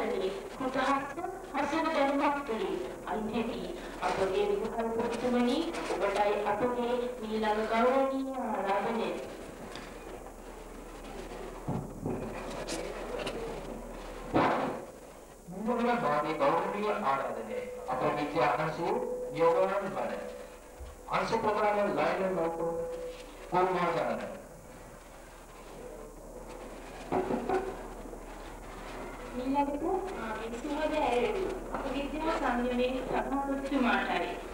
ආදරණීය කෘතහස්ත හසන දැනුමක් තුළින්. අන්‍යදී අපගේ විදුහල් පුතුමනි ඔබටයි අපගේ ඊළඟ ගෞරවනීය ආරාධනය. මුලින්ම මාගේ ගෞරවනීය ආරාධනය. අප විද්‍යා අංශු යෝගානන් බණ. අංශු ප්‍රධාන ලයින ලෝක පූර්ණාචාරය ඊළඟට විසුවද ඇරෙවි අප විද්‍යා සංයමයේ සභාපතිතුමාටයි පැත්තකින්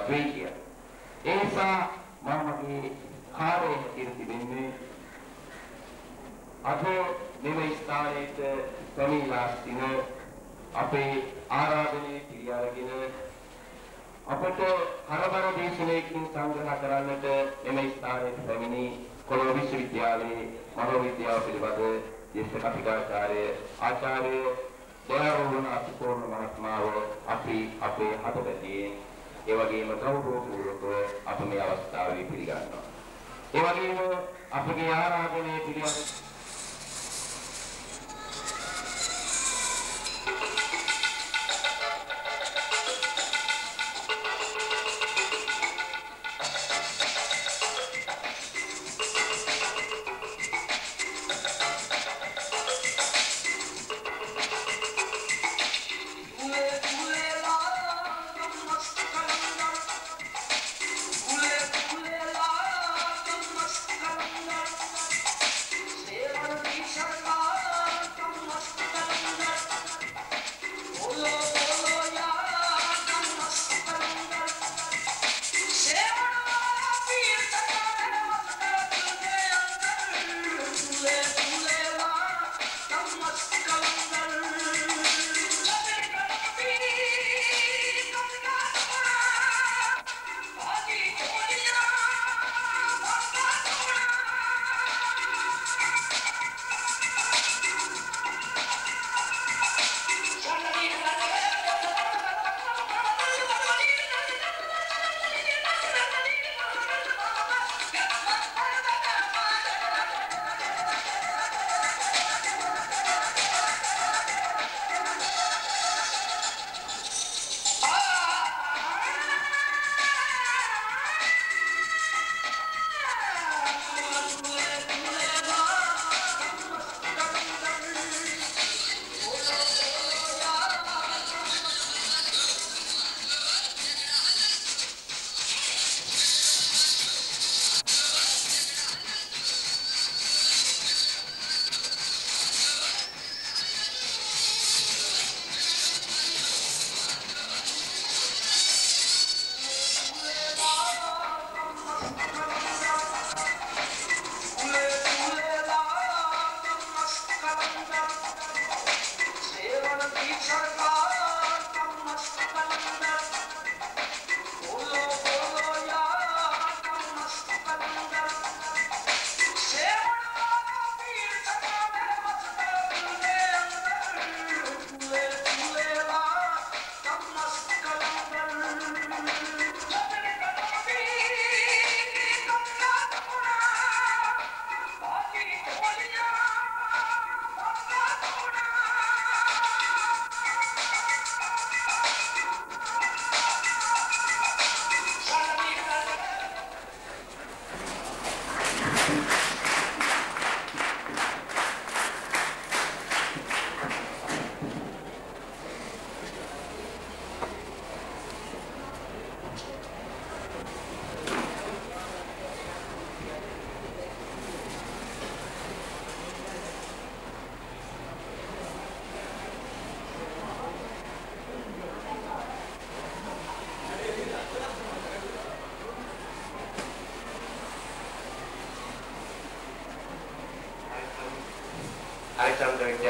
වැදගත් වෙයි කියලා. ඒ නිසා මම මගේ කාර්යය හැටියට තිබෙන්නේ අද මෙම ස්ථානයේට පැමිණලා සිටින අපේ ආරාධනය පිළිඅරගෙන අපට හරබර දේශනාවකින් සංග්‍රහ කරන්නට එම ස්ථානයට පැමිණි කොළඹ විශ්වවිද්‍යාලයේ මනෝවිද්‍යාව පිළිබඳ දේශක කතිකාචාර්ය ආචාර්ය දයාරෝහණ අතිපූර්ණ මහත්මාව අපි අපේ හදවතින් ඒ වගේම ගෞරවපූර්වකව අප මේ අවස්ථාවේ පිළිගන්නවා. ඒ වගේම අපගේ ආරාධනය පිළිබඳ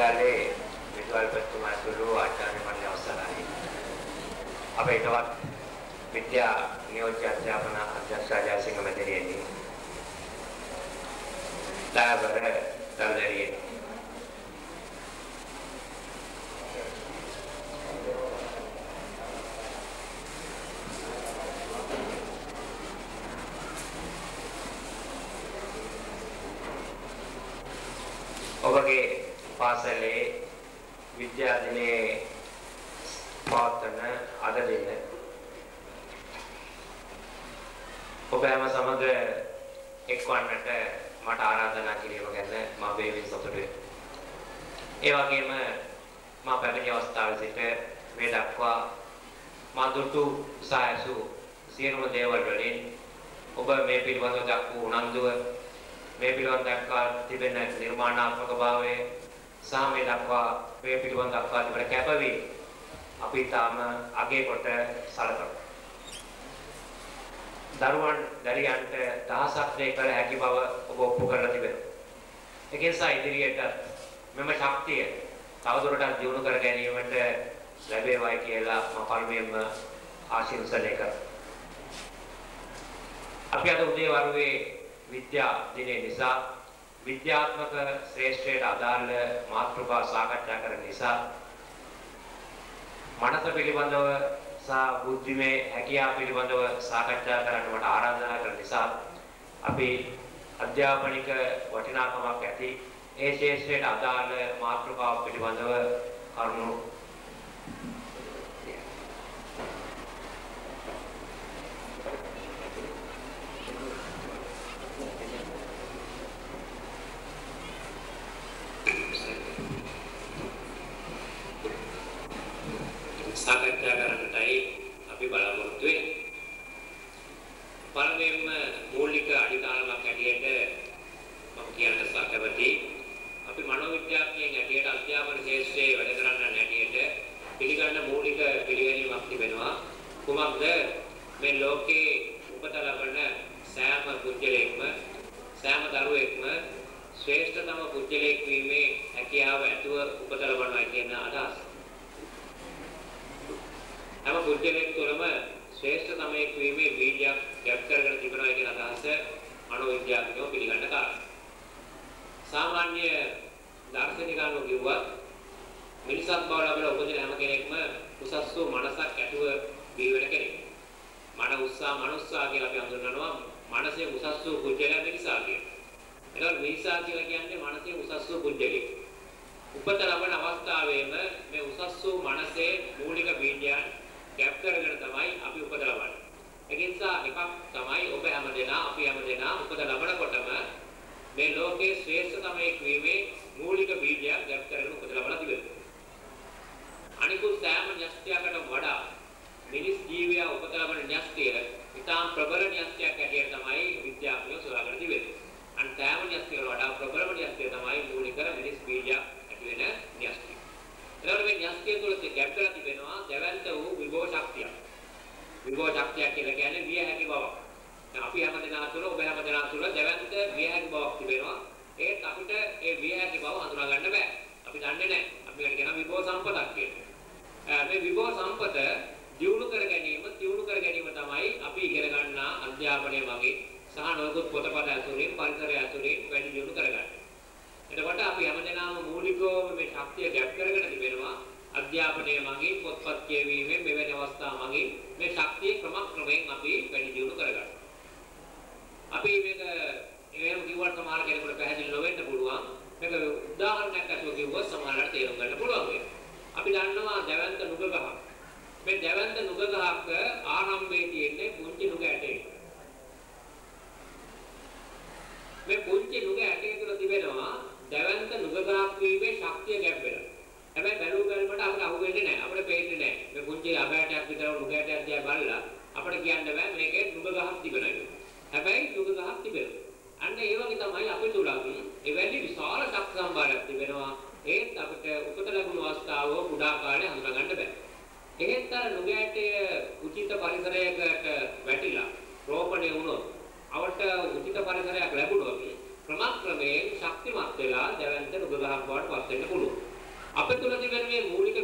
ආචාර්ය විද්‍යාලයේ විද්‍යාල්පතිතුමා සුළු ආචාර්ය මණ්ඩල අවසරයි. අපේ තවත් විද්‍යා නියෝජ්‍ය අධ්‍යාපන අධ්‍යක්ෂ ජයසිංහ මැදිරියනි. ලාබර අද දින ඔබ හැම සමග එක්වන්නට මට ආරාධනා කිරීම ගැන මම වේවින් සතුටුයි. ඒ වගේම මා පැමිණි අවස්ථාවේ සිට මේ දක්වා මා දුටු සායසු සියලුම දේවල් වලින් ඔබ මේ පිළිබඳව දක්වූ උනන්දුව මේ පිළිබඳව දක්වා තිබෙන නිර්මාණාත්මක භාවය සහ මේ දක්වා මේ පිළිබඳව දක්වා තිබෙන කැපවීම අපි තාම අගේ කොට සලකමු. දරුවන් දැරියන්ට දහසක් දේ කළ හැකි බව ඔබ ඔප්පු කරලා තිබෙනවා. ඒක නිසා ඉදිරියට මෙම ශක්තිය තවදුරටත් දියුණු කර ගැනීමට ලැබේවයි කියලා මම පළමුවෙන්ම ආශිර්වාදනය කරනවා. අපි අද උදේ වරුවේ විද්‍යා දිනය නිසා විද්‍යාත්මක ශ්‍රේෂ්ඨයට අදාළ මාතෘකා සාකච්ඡා කරන නිසා මනස පිළිබඳව සහ බුද්ධිමේ හැකියාව පිළිබඳව සාකච්ඡා කරන්න මට ආරාධනා කරන නිසා අපි අධ්‍යාපනික වටිනාකමක් ඇති ඒ ශේෂ්ත්‍රයට අදාළ මාතෘකාව පිළිබඳව කරුණු සාකච්ඡා කරන්නටයි අපි බලාපොරොත්තු වෙන්නේ. පළමුවෙන්ම මූලික අඩිතාලමක් හැටියට මම කියන්න සාකච්ඡාවදී අපි මනෝවිද්‍යාඥයන් හැටියට අධ්‍යාපන ශාස්ත්‍රයේ වැඩ කරන්න හැටියට පිළිගන්න මූලික පිළිගැනීමක් තිබෙනවා. කුමක්ද මේ ලෝකේ උපත ලබන සෑම පුද්ගලයෙක්ම සෑම දරුවෙක්ම ශ්‍රේෂ්ඨතම පුද්ගලයෙක් වීමේ හැකියාව ඇතුව උපත ලබනවා කියන අදහස. හැම පුද්ගලයෙක් තුළම ශ්‍රේෂ්ඨතමයෙක් වීමේ බීජයක් ගැප් කරගෙන තිබෙනවා කියන අදහස මනෝවිද්‍යාඥයෝ පිළිගන්න කාරණා. සාමාන්‍ය දාර්ශනිකයන්ෝ කිව්වත් මිනිසක් බව ලැබලා උපදින හැම කෙනෙක්ම උසස් වූ මනසක් ඇතුව බිහි වෙන කෙනෙක්. මන උස්සා මනුස්සා කියලා අපි හඳුන්වනවා මනසේ උසස් වූ පුද්ගලයා මිනිසා කියලා. එතකොට මිනිසා කියලා කියන්නේ මනසේ උසස් වූ පුද්ගලෙක්. උපත ලබන අවස්ථාවේම මේ උසස් වූ මනසේ මූලික බීජයන් කැප් කරගෙන තමයි අපි උපත ලබන්නේ. ඒ නිසා එකක් තමයි ඔබ හැමදෙනා අපි හැමදෙනා උපත ලබනකොටම මේ ලෝකයේ ශ්‍රේෂ්ඨතමයෙක් වීමේ මූලික බීජයක් කැප් කරගෙන උපත ලබලා තිබෙනවා. අනිකුත් සෑම න්‍යෂ්ටියකට වඩා මිනිස් ජීවය උපත ලබන න්‍යෂ්ටිය ඉතාම ප්‍රබල න්‍යෂ්ටියක් හැටියට තමයි විද්‍යාඥයෝ සොයාගෙන තිබෙන්නේ. අන් සෑම න්‍යෂ්ටියකට වඩා ප්‍රබලම න්‍යෂ්ටිය තමයි මූලික මිනිස් බීජයක් ඇති වෙන න්‍යෂ්ටිය. එතකොට මේ න්‍යෂ්ටිය තුළ ගැප් කරලා තිබෙනවා දැවැන්ත වූ විභව ශක්තියක්. විභව ශක්තියක් කියලා කියන්නේ විය හැකි බවක්. දැන් අපි හැමදෙනා තුළ ඔබ හැමදෙනා තුළ දැවැන්ත විය හැකි බවක් තිබෙනවා. ඒත් අපිට ඒ විය හැකි බව හඳුනා ගන්න බෑ. අපි දන්නේ නැහැ. අපි ඒකට කියනවා විභව සම්පතක් කියලා. මේ විභව සම්පත දියුණු කර ගැනීම, දියුණු කර ගැනීම තමයි අපි ඉගෙන ගන්නා අධ්‍යාපනය වගේ සහ නොයෙකුත් පොතපත ඇසුරින්, පරිසරය ඇසුරින් වැඩි දියුණු කරගන්න. එතකොට අපි හැමදෙනාම මූලිකවම මේ ශක්තිය ගැප් කරගෙන තිබෙනවා. අධ්‍යාපනය මගින් පොත්පත් කියවීමෙන් මෙවැනි අවස්ථා මගින් මේ ශක්තිය ක්‍රමක්‍රමයෙන් අපි වැඩි දියුණු කරගන්නවා. අපි මේක එහෙම කිව්වට සමහර කෙනෙකුට පැහැදිලි නොවෙන්න පුළුවන්. මේක උදාහරණයක් අරගෙන කිව්වොත් සමහරකට තේරුම් ගන්න පුළුවන් වෙයි. අපි දන්නවා දැවැන්ත නුග ගහක්. මේ දැවැන්ත නුග ගහක ආරම්භයේ තියෙන්නේ පුංචි නුග ඇටයක. මේ පුංචි නුග ඇටය තුළ තිබෙනවා දැවැන්ත නුග ගහක් වීමේ ශක්තිය ගැබ් වෙනවා. හැබැයි බැලුව බැලමට අපිට අහු වෙන්නේ නැහැ. අපිට පේන්නේ නැහැ. මේ පුංචි අබෑටයක් විතර නුග ඇටයක් දිහා බලලා අපිට කියන්න බෑ මේකේ නුග ගහක් තිබෙනවා කියලා. හැබැයි නුග ගහක් තිබෙනවා. අන්න ඒ වගේ තමයි අපි තුලත් එවැනි විශාල ශක්ති සම්භාරයක් තිබෙනවා. ඒත් අපිට උපත ලැබුණු අවස්ථාව කුඩා කාලේ හඳුනා ගන්න බෑ. එහෙත් අර නුග ඇටය උචිත පරිසරයකට වැටිලා රෝපණය වුණොත් අවට උචිත පරිසරයක් ලැබුණොත් ක්‍රමක්‍රමයෙන් ශක්තිමත් වෙලා දැවැන්ත නුග ගහක් බවට පත් වෙන්න පුළුවන්. අපේ තුල තිබෙන මේ මූලික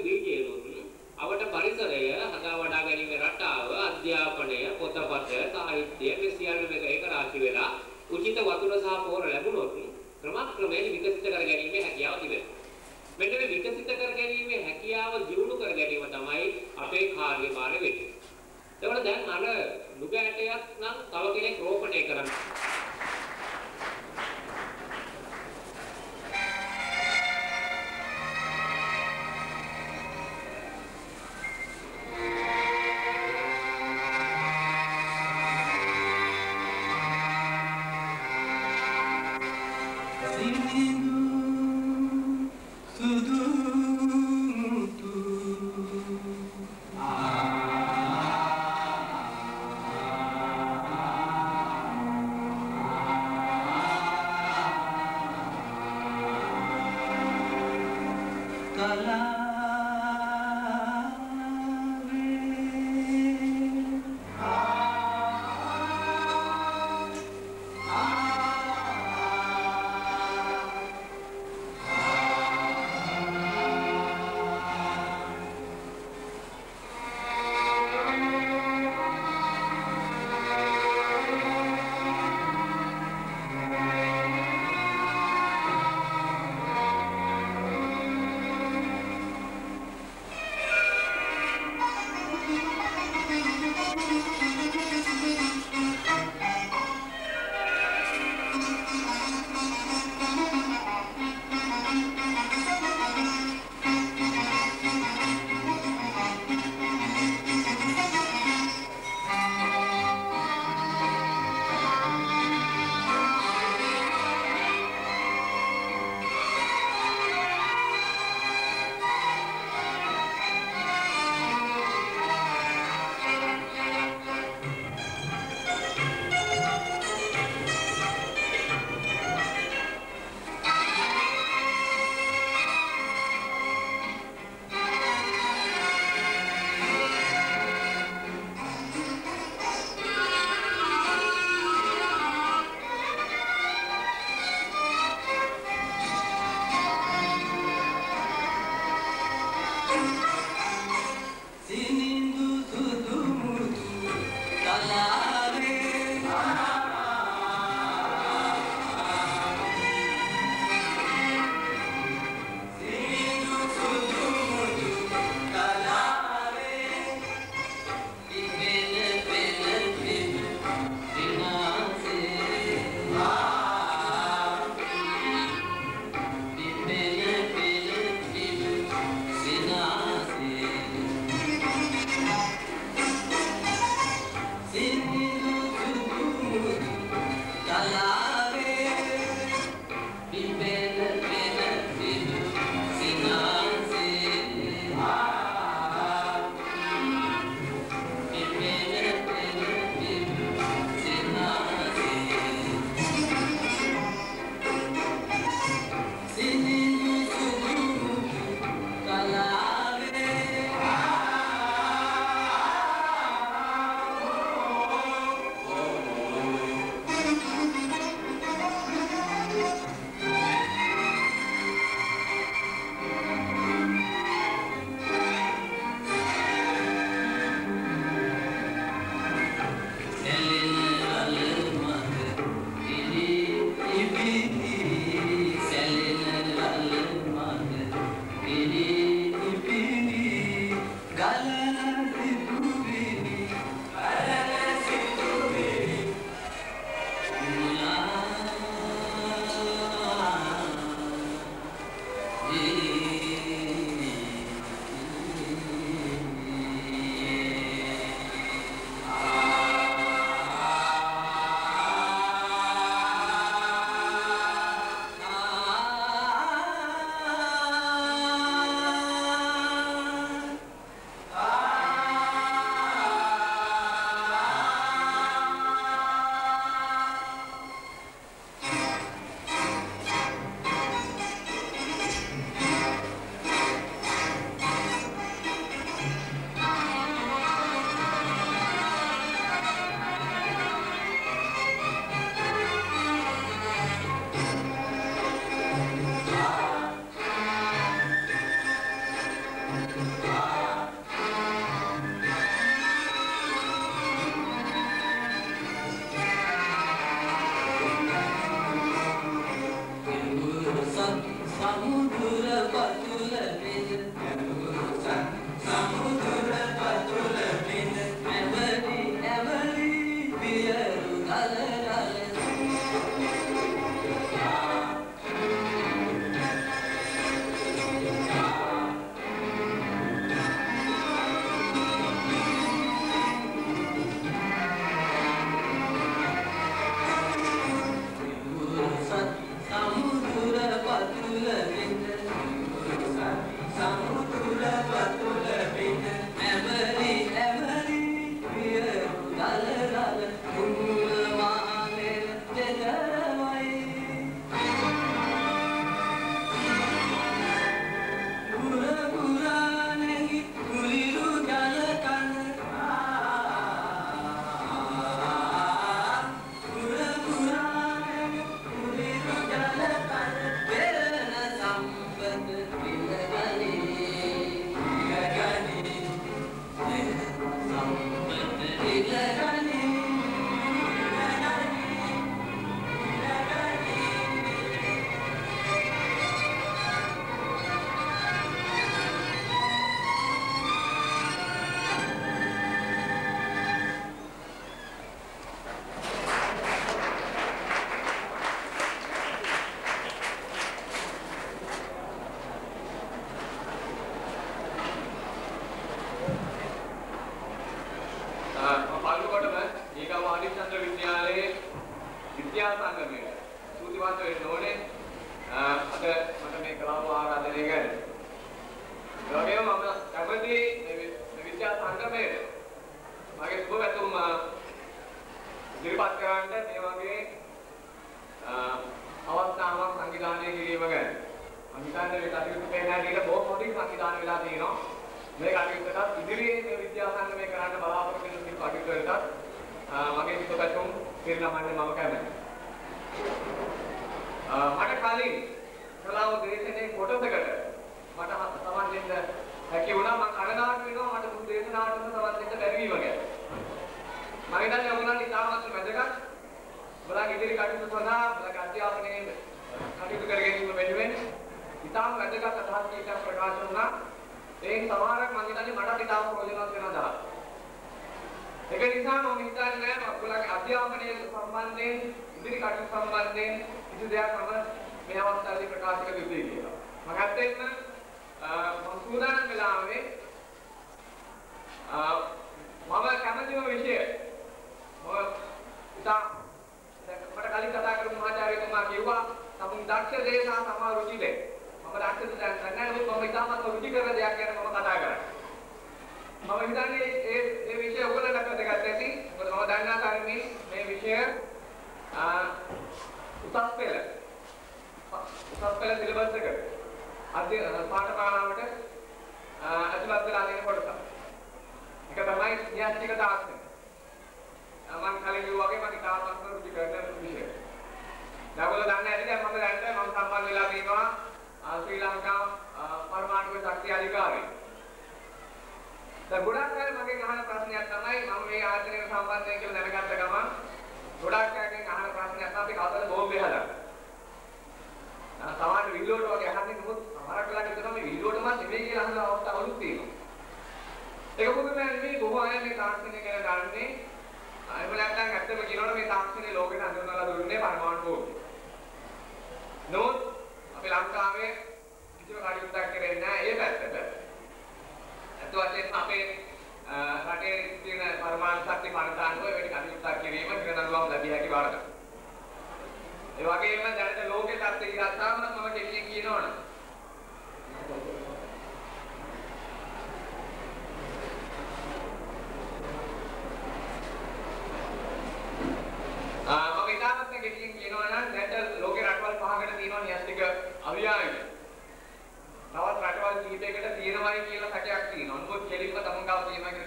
나는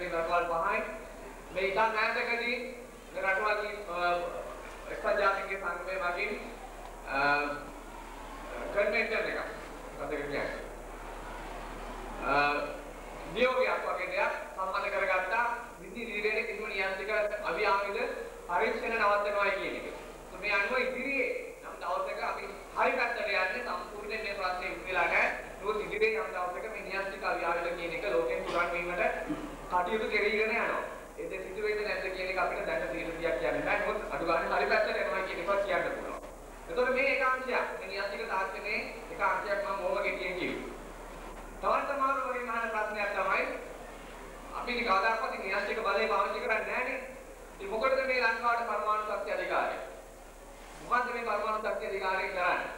नितिन अटवाल बहाई मैं इतना नया जगह जी मेरा अटवाल जी ऐसा जाने के सामने में, बाकी घर में इंटरनेट අපිට කවදාකවත් න්‍යාස්තික බලය පාවිච්චි කරන්නේ නැහනේ. ඉතින් මොකටද මේ ලංකාවට පරමාණු ශක්ති අධිකාරය? මොකද්ද මේ පරමාණු ශක්ති අධිකාරය කරන්නේ?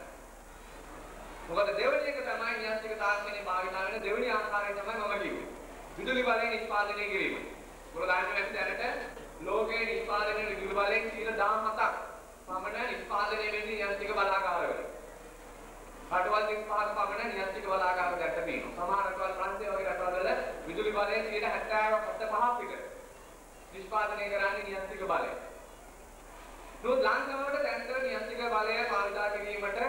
මොකද දෙවෙනි එක තමයි න්‍යාස්තික තාක්ෂණයේ භාවිතා වෙන දෙවෙනි ආකාරය තමයි මම කිව්වේ. විදුලි බලයෙන් නිෂ්පාදනය කිරීම. මොකද දැනට නැති දැනට ලෝකයේ නිෂ්පාදනය වෙන විදුලි බලයෙන් 17ක් පමණ නිෂ්පාදනය වෙන්නේ න්‍යාස්තික බලාගාරවල. රටවල් 35ක් පමණ න්‍යාස්තික බලාගාර දැක්ක තියෙනවා. සමහර බලය 75% පිට. නිෂ්පාදනය කරන්නේ නියන්ත්‍රික බලය. නමුත් ලංකාවට දැන්තර නියන්ත්‍රික බලය භාවිතා කිරීමට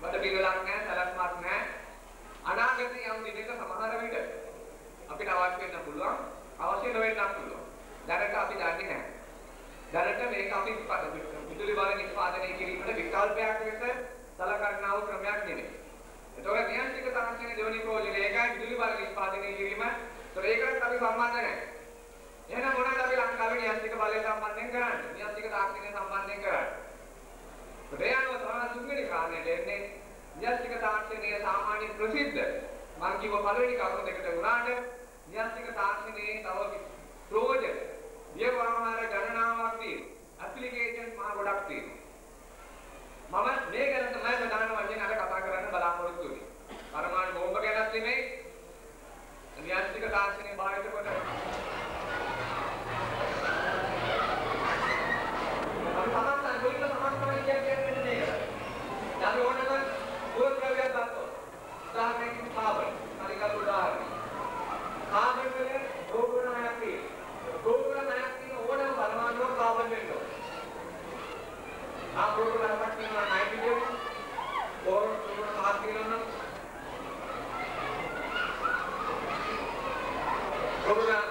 මට පිළිලක් නැහැ, සලස්මක් නැහැ. අනාගතයේ යම් දිනක සමහර විට අපිට අවශ්‍ය වෙන්න පුළුවන්, අවශ්‍ය නොවෙන්නත් පුළුවන්. දැනට අපි දන්නේ නැහැ. දැනට මේක අපි විදුලි බල නිෂ්පාදනය කිරීමට විකල්පයක් ලෙස සලකනා වූ ක්‍රමයක් නෙමෙයි. එතකොට නියන්ත්‍රික තාක්ෂණ දෙවනි ප්‍රයෝජනය ඒකයි විදුලි බල නිෂ්පාදනය සම්බන්ධ නැහැ. එහෙනම් මොනවද අපි ලංකාවේ නියන්ත්‍රික බලය සම්බන්ධයෙන් කරන්නේ? නියන්ත්‍රික තාක්ෂණය සම්බන්ධයෙන් කරන්නේ. ප්‍රයයන්ව තමයි තුන්වෙනි කාරණයට එන්නේ. නියන්ත්‍රික තාක්ෂණය සාමාන්‍ය ප්‍රසිද්ධ. මම කිව්ව පළවෙනි කරුණ දෙකට උනාට නියන්ත්‍රික තාක්ෂණයේ තව ප්‍රෝජන, වියවරණ What about